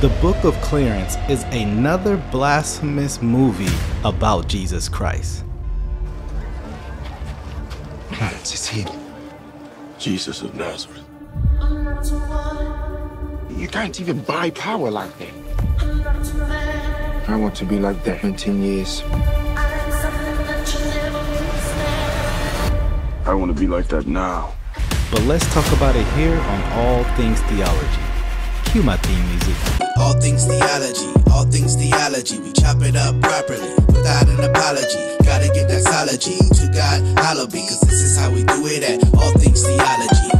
The Book of Clarence is another blasphemous movie about Jesus Christ. Clarence, it's him. Jesus of Nazareth. You can't even buy power like that. I want to be like that in 10 years. I want to be like that now. But let's talk about it here on All Things Theology. Cue my theme music. All things theology, all things theology. We chop it up properly without an apology. Gotta give that theology to God, hollow because this is how we do it at All Things Theology.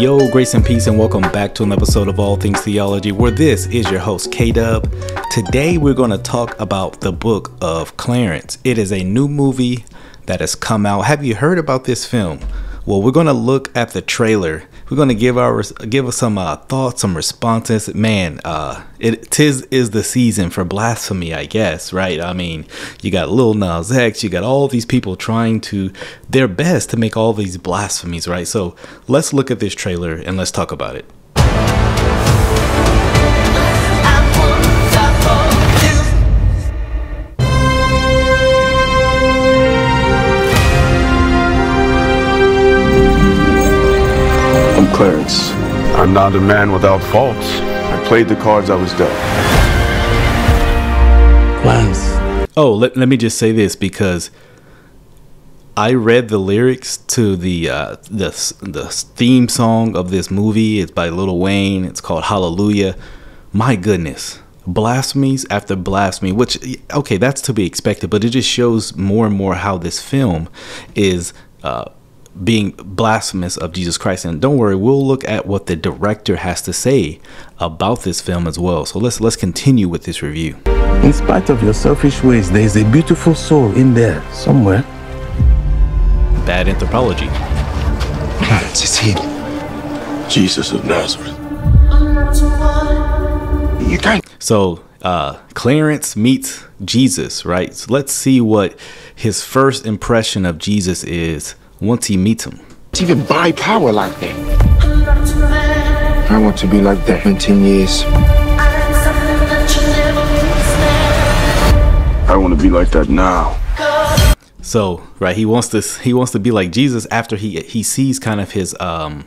Yo, grace and peace, and welcome back to an episode of All Things Theology, where this is your host, K Dub. Today, we're going to talk about the book of Clarence. It is a new movie that has come out. Have you heard about this film? Well, we're going to look at the trailer. We're going to give our give us some uh, thoughts, some responses. Man, uh, it tis is the season for blasphemy, I guess, right? I mean, you got Lil Nas X, you got all these people trying to their best to make all these blasphemies, right? So let's look at this trailer and let's talk about it. Clarence. I'm not a man without faults. I played the cards I was dealt. Clarence. Oh, let, let me just say this because I read the lyrics to the uh, the the theme song of this movie. It's by Lil Wayne. It's called Hallelujah. My goodness, blasphemies after blasphemy. Which okay, that's to be expected, but it just shows more and more how this film is. Uh, being blasphemous of Jesus Christ. And don't worry, we'll look at what the director has to say about this film as well. So let's let's continue with this review. In spite of your selfish ways, there is a beautiful soul in there somewhere. Bad anthropology. Clarence, it's him. Jesus of Nazareth. You can't. So uh, Clarence meets Jesus, right? So let's see what his first impression of Jesus is once he meets him. even buy power like that. I want to be like that in 10 years. I want to be like that now. So, right, he wants to he wants to be like Jesus after he he sees kind of his um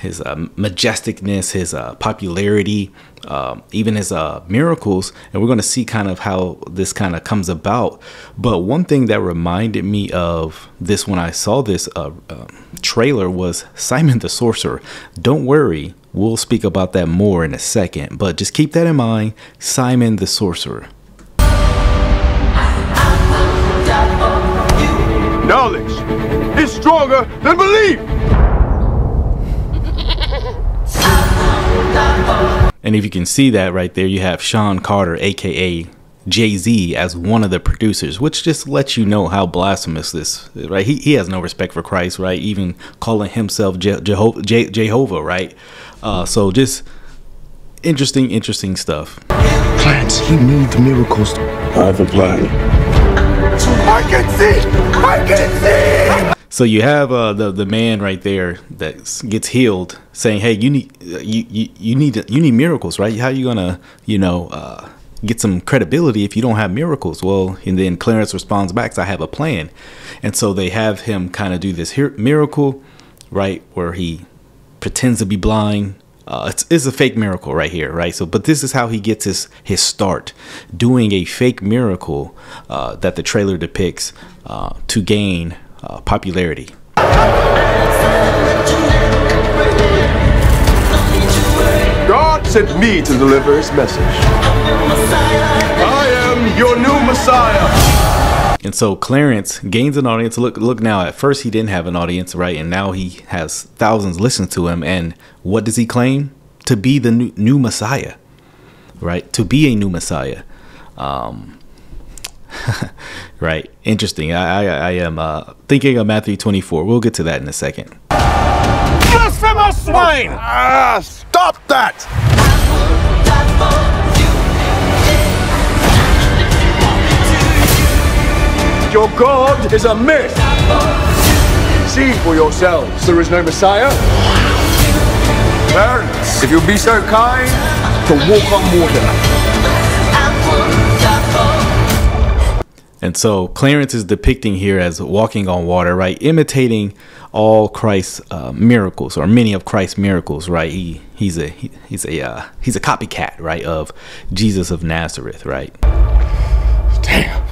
his uh, majesticness, his uh, popularity, um, even his uh, miracles, and we're going to see kind of how this kind of comes about. But one thing that reminded me of this when I saw this uh, um, trailer was Simon the Sorcerer. Don't worry, we'll speak about that more in a second, but just keep that in mind. Simon the Sorcerer. Knowledge is stronger than belief. And if you can see that right there, you have Sean Carter, aka Jay Z, as one of the producers, which just lets you know how blasphemous this, right? He, he has no respect for Christ, right? Even calling himself Je- Jehovah, Je- Jehovah, right? Uh, so just interesting, interesting stuff. Clarence, he needs miracles. I have a plan. I can see! I can see! So you have uh, the the man right there that gets healed, saying, "Hey, you need you, you need you need miracles, right? How are you gonna you know uh, get some credibility if you don't have miracles?" Well, and then Clarence responds back, "I have a plan," and so they have him kind of do this miracle, right, where he pretends to be blind. Uh, it's, it's a fake miracle right here, right? So, but this is how he gets his his start, doing a fake miracle uh, that the trailer depicts uh, to gain uh, popularity. God sent me to deliver his message. I am your new Messiah. And so Clarence gains an audience. Look, look now. At first, he didn't have an audience, right? And now he has thousands listen to him. And what does he claim? To be the new, new Messiah, right? To be a new Messiah. Um, right. Interesting. I, I, I am uh, thinking of Matthew 24. We'll get to that in a second. Blasphemous swine! Ah, stop that! Your God is a myth! See for yourselves, there is no Messiah. Clarence, if you'll be so kind to walk on water. And so Clarence is depicting here as walking on water, right? Imitating all Christ's uh, miracles or many of Christ's miracles, right? He he's a he, he's a uh, he's a copycat, right, of Jesus of Nazareth, right? Damn.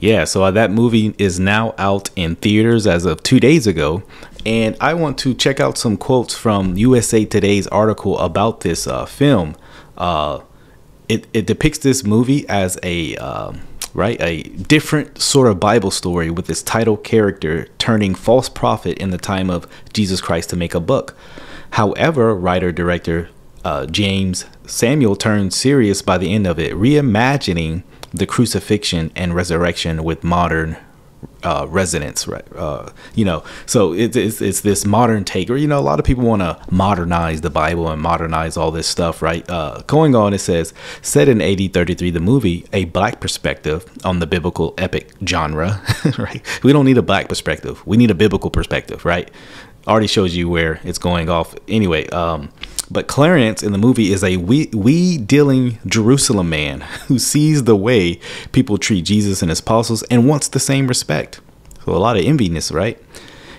Yeah, so uh, that movie is now out in theaters as of two days ago. And I want to check out some quotes from USA Today's article about this uh, film. Uh, it, it depicts this movie as a um, right a different sort of Bible story with this title character turning false prophet in the time of Jesus Christ to make a buck. However, writer director uh, Jeymes Samuel turned serious by the end of it, reimagining the crucifixion and resurrection with modern uh, residents, right? Uh, you know, so it's, it's, it's this modern take, or you know, a lot of people want to modernize the Bible and modernize all this stuff, right? Uh, going on, it says, set in AD 33, the movie, a black perspective on the biblical epic genre, right? We don't need a black perspective, we need a biblical perspective, right? Already shows you where it's going off. Anyway, um, but Clarence in the movie is a we, dealing Jerusalem man who sees the way people treat Jesus and his apostles and wants the same respect. So a lot of enviness, right?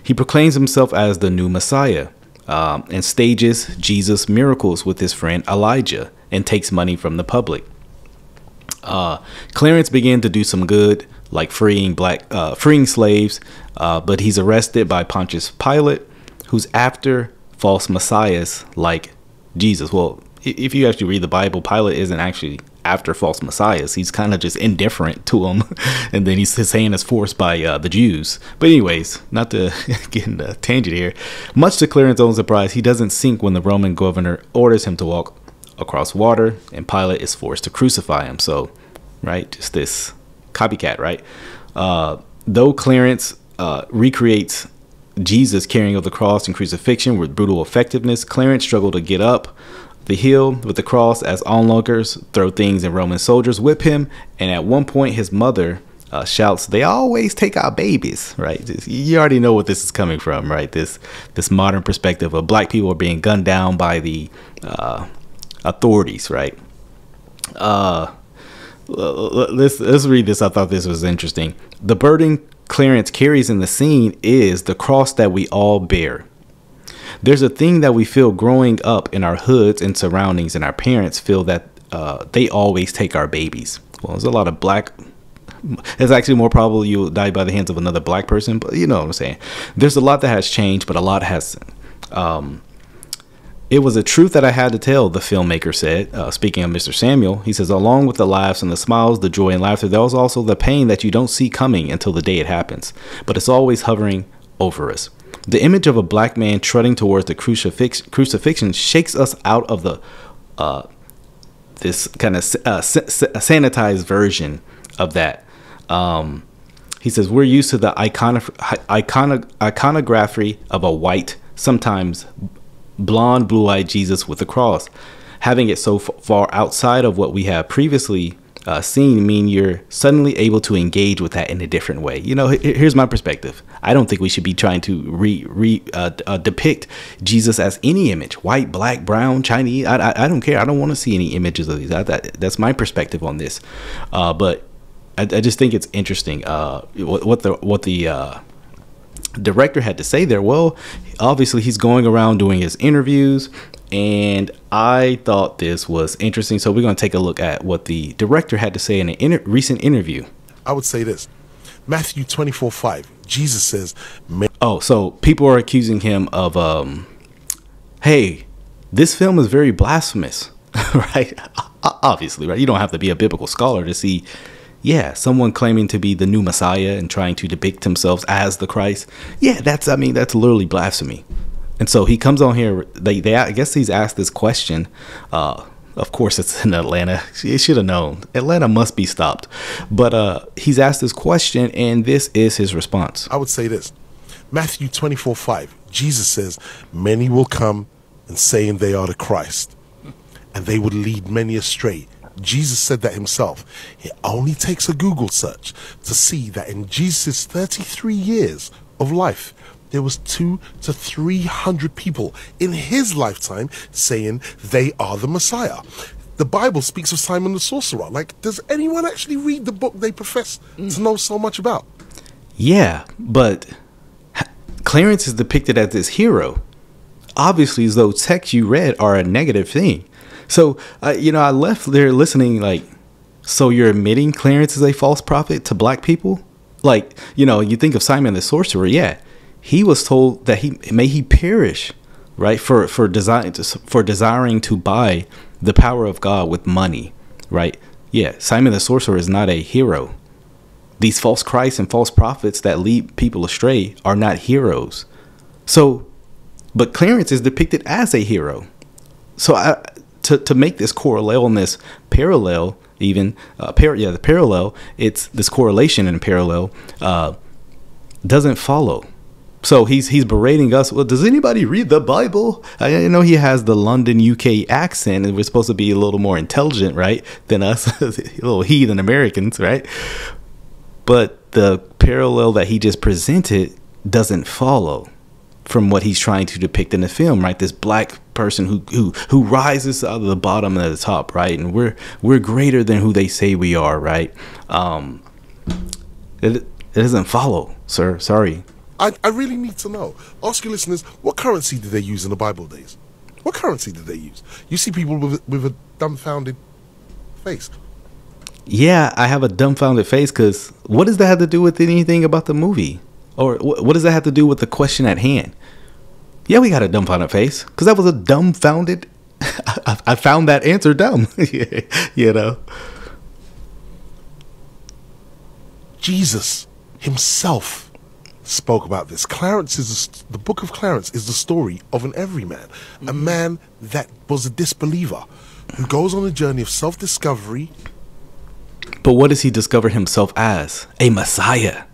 He proclaims himself as the new Messiah um, and stages Jesus' miracles with his friend Elijah and takes money from the public. Uh, Clarence began to do some good, like freeing black, uh, freeing slaves, uh, but he's arrested by Pontius Pilate, who's after false messiahs like Jesus. Well, if you actually read the Bible, Pilate isn't actually after false messiahs. He's kind of just indifferent to them, and then he's, his hand is forced by uh, the Jews. But anyways, not to get into a tangent here. Much to Clarence's own surprise, he doesn't sink when the Roman governor orders him to walk across water, and Pilate is forced to crucify him. So, right, just this copycat, right? Uh, though Clarence uh, recreates Jesus carrying of the cross and crucifixion with brutal effectiveness, Clarence struggled to get up the hill with the cross as onlookers throw things and Roman soldiers whip him. And at one point, his mother uh, shouts, "They always take our babies." Right? You already know what this is coming from, right? This this modern perspective of black people are being gunned down by the uh, authorities, right? Uh, let's let's read this. I thought this was interesting. The burden Clarence carries in the scene is the cross that we all bear. There's a thing that we feel growing up in our hoods and surroundings, and our parents feel that uh, they always take our babies. Well, there's a lot of black. It's actually more probable you'll die by the hands of another black person, but you know what I'm saying. There's a lot that has changed, but a lot has um, it was a truth that I had to tell, the filmmaker said. Uh, speaking of Mr. Samuel, he says, along with the laughs and the smiles, the joy and laughter, there was also the pain that you don't see coming until the day it happens. But it's always hovering over us. The image of a black man trotting towards the crucifix- crucifixion shakes us out of the uh, this kind of uh, sanitized version of that. Um, he says we're used to the icono- icono- iconography of a white, sometimes blonde, blue eyed Jesus with a cross. Having it so far outside of what we have previously uh, seen mean you're suddenly able to engage with that in a different way. You know, here's my perspective. I don't think we should be trying to re, re uh, uh, depict Jesus as any image, white, black, brown, Chinese. I, I, I don't care. I don't want to see any images of these. I, that, that's my perspective on this. Uh, but I, I, just think it's interesting uh, what, what the what the uh, director had to say there. Well, obviously he's going around doing his interviews and I thought this was interesting. So we're going to take a look at what the director had to say in an inter- recent interview. I would say this. Matthew 24 5, Jesus says, Oh, so people are accusing him of, um, hey, this film is very blasphemous, right? Obviously, right? You don't have to be a biblical scholar to see yeah, someone claiming to be the new Messiah and trying to depict themselves as the Christ. Yeah, that's I mean that's literally blasphemy. And so he comes on here. They, they I guess he's asked this question. Uh, of course, it's in Atlanta. He should have known. Atlanta must be stopped. But uh, he's asked this question, and this is his response. I would say this Matthew 24 5. Jesus says, Many will come and saying they are the Christ, and they would lead many astray. Jesus said that himself. It only takes a Google search to see that in Jesus' 33 years of life, there was two to three hundred people in his lifetime saying they are the Messiah. The Bible speaks of Simon the sorcerer. Like, does anyone actually read the book they profess to know so much about? Yeah, but Clarence is depicted as this hero. Obviously, those texts you read are a negative thing. So, uh, you know, I left there listening like, so you're admitting Clarence is a false prophet to black people? Like, you know, you think of Simon the sorcerer, yeah. He was told that he may he perish, right? For for design for desiring to buy the power of God with money, right? Yeah, Simon the sorcerer is not a hero. These false Christs and false prophets that lead people astray are not heroes. So, but Clarence is depicted as a hero. So I, to to make this correlate and this parallel, even uh, par- yeah, the parallel, it's this correlation and parallel uh, doesn't follow. So he's he's berating us. Well, does anybody read the Bible? I, I know he has the London UK accent, and we're supposed to be a little more intelligent, right, than us, little heathen Americans, right? But the parallel that he just presented doesn't follow from what he's trying to depict in the film, right? This black person who who who rises out of the bottom to the top, right? And we're we're greater than who they say we are, right? Um, it it doesn't follow, sir. Sorry. I, I really need to know. Ask your listeners, what currency did they use in the Bible days? What currency did they use? You see people with, with a dumbfounded face. Yeah, I have a dumbfounded face because what does that have to do with anything about the movie? Or wh- what does that have to do with the question at hand? Yeah, we got a dumbfounded face because that was a dumbfounded. I, I found that answer dumb, you know. Jesus himself spoke about this. Clarence is the book of Clarence is the story of an everyman, a mm-hmm. man that was a disbeliever who goes on a journey of self-discovery. But what does he discover himself as? A Messiah.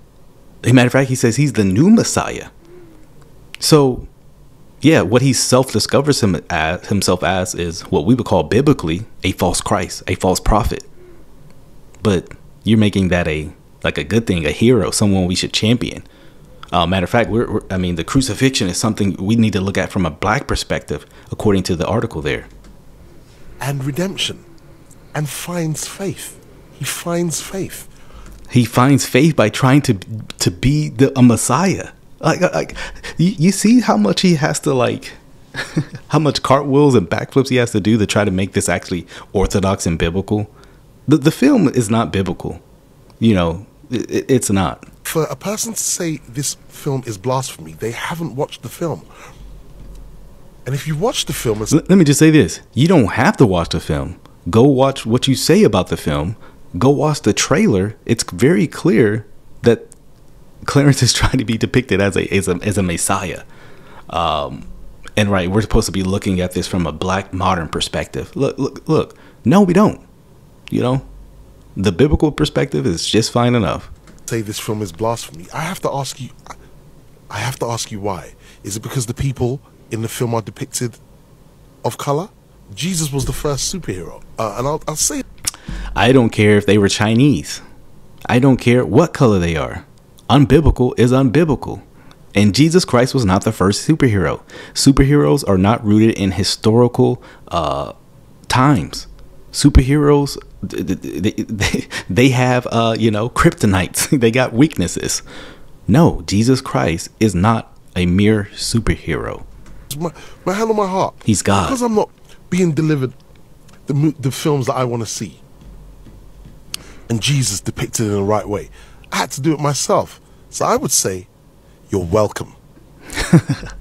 As a matter of fact, he says he's the new Messiah. So, yeah, what he self discovers him as, himself as is what we would call biblically a false Christ, a false prophet. But you're making that a like a good thing, a hero, someone we should champion. Uh, matter of fact, we're, we're, I mean, the crucifixion is something we need to look at from a black perspective, according to the article there. And redemption, and finds faith. He finds faith. He finds faith by trying to to be the, a Messiah. Like, uh, like you, you see how much he has to like, how much cartwheels and backflips he has to do to try to make this actually orthodox and biblical. The the film is not biblical, you know. It, it's not. For a person to say this film is blasphemy, they haven't watched the film. And if you watch the film, L- let me just say this: you don't have to watch the film. Go watch what you say about the film. Go watch the trailer. It's very clear that Clarence is trying to be depicted as a as a, as a messiah. Um, and right, we're supposed to be looking at this from a black modern perspective. Look, look, look. No, we don't. You know, the biblical perspective is just fine enough. say this film is blasphemy, I have to ask you. I have to ask you why. Is it because the people in the film are depicted of color? Jesus was the first superhero, uh, and I'll, I'll say I don't care if they were Chinese. I don't care what color they are. Unbiblical is unbiblical. And Jesus Christ was not the first superhero. Superheroes are not rooted in historical uh, times. Superheroes, they, they, they have, uh, you know, kryptonites. they got weaknesses. No, Jesus Christ is not a mere superhero. my, my hand on my heart. He's God. Because I'm not being delivered the the films that I want to see, and Jesus depicted in the right way. I had to do it myself. So I would say, you're welcome.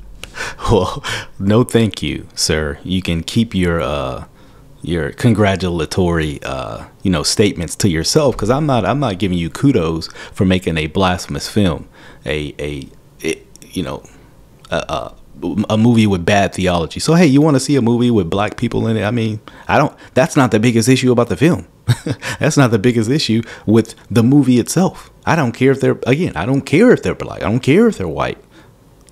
Well, no, thank you, sir. You can keep your uh, your congratulatory uh, you know statements to yourself because I'm not I'm not giving you kudos for making a blasphemous film, a a it, you know a, a a movie with bad theology. So hey, you want to see a movie with black people in it? I mean, I don't. That's not the biggest issue about the film. that's not the biggest issue with the movie itself. I don't care if they're again. I don't care if they're black. I don't care if they're white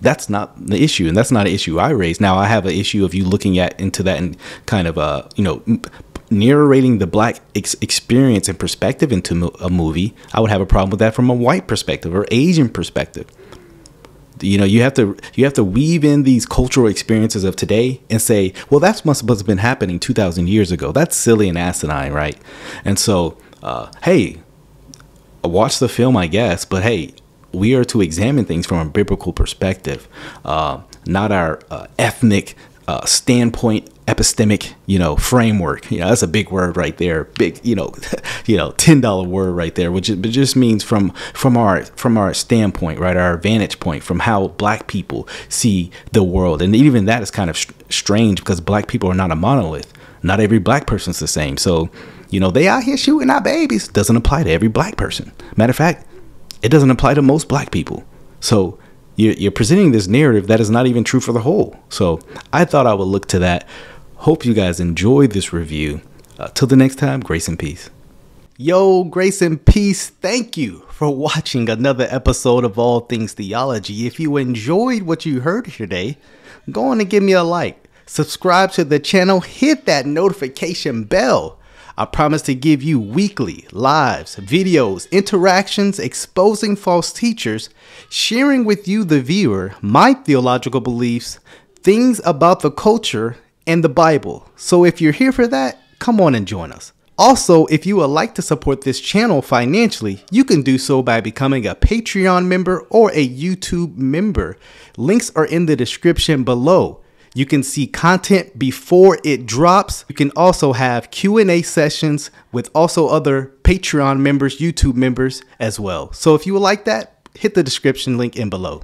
that's not the issue, and that's not an issue I raise Now I have an issue of you looking at into that and kind of uh you know narrating the black ex- experience and perspective into a movie. I would have a problem with that from a white perspective or Asian perspective. You know, you have to you have to weave in these cultural experiences of today and say, well, that's must have been happening two thousand years ago. That's silly and asinine, right? And so, uh, hey, watch the film, I guess, but hey, we are to examine things from a biblical perspective, uh, not our uh, ethnic uh, standpoint epistemic you know framework. You know that's a big word right there. Big you know you know ten dollar word right there which just means from from our from our standpoint right our vantage point from how black people see the world. And even that is kind of strange because black people are not a monolith. Not every black person's the same. So you know they out here shooting our babies. Doesn't apply to every black person. Matter of fact it doesn't apply to most black people. So you're, presenting this narrative that is not even true for the whole. So I thought I would look to that. Hope you guys enjoyed this review. Uh, till the next time, grace and peace. Yo, grace and peace. Thank you for watching another episode of All Things Theology. If you enjoyed what you heard today, go on and give me a like. Subscribe to the channel, hit that notification bell I promise to give you weekly lives, videos, interactions exposing false teachers, sharing with you, the viewer, my theological beliefs, things about the culture, and the Bible. So if you're here for that, come on and join us. Also, if you would like to support this channel financially, you can do so by becoming a Patreon member or a YouTube member. Links are in the description below. You can see content before it drops. You can also have Q&A sessions with also other Patreon members, YouTube members as well. So if you would like that, hit the description link in below.